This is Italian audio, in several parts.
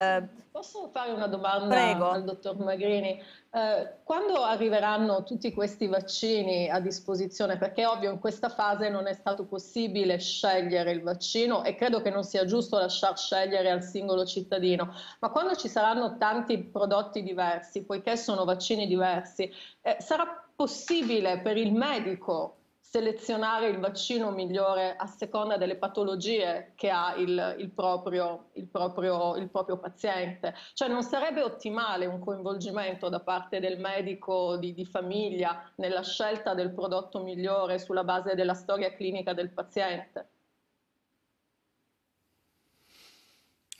Eh, Posso fare una domanda Prego. al dottor Magrini? Eh, quando arriveranno tutti questi vaccini a disposizione, perché ovvio in questa fase non è stato possibile scegliere il vaccino e credo che non sia giusto lasciar scegliere al singolo cittadino, ma quando ci saranno tanti prodotti diversi, poiché sono vaccini diversi, eh, sarà possibile per il medico selezionare il vaccino migliore a seconda delle patologie che ha il, il, proprio, il, proprio, il, proprio, paziente. Cioè non sarebbe ottimale un coinvolgimento da parte del medico di, di famiglia nella scelta del prodotto migliore sulla base della storia clinica del paziente?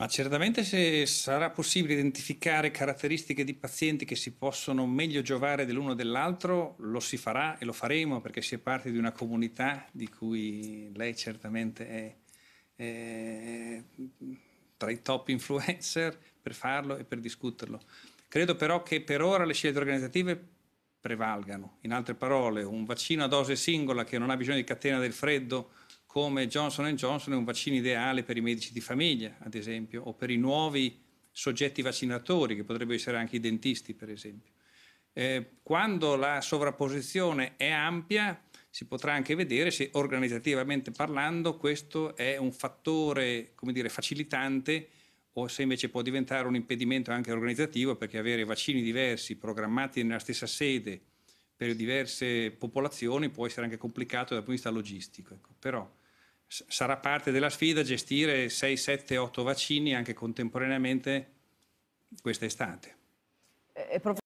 Ma certamente se sarà possibile identificare caratteristiche di pazienti che si possono meglio giovare dell'uno o dell'altro, lo si farà e lo faremo perché si è parte di una comunità di cui lei certamente è, è tra i top influencer per farlo e per discuterlo. Credo però che per ora le scelte organizzative prevalgano. In altre parole, un vaccino a dose singola che non ha bisogno di catena del freddo come Johnson Johnson è un vaccino ideale per i medici di famiglia, ad esempio, o per i nuovi soggetti vaccinatori, che potrebbero essere anche i dentisti, per esempio. Eh, quando la sovrapposizione è ampia, si potrà anche vedere se organizzativamente parlando questo è un fattore, come dire, facilitante o se invece può diventare un impedimento anche organizzativo perché avere vaccini diversi programmati nella stessa sede per diverse popolazioni può essere anche complicato dal punto di vista logistico. Ecco. Però sarà parte della sfida gestire 6, 7, 8 vaccini anche contemporaneamente quest'estate. eh,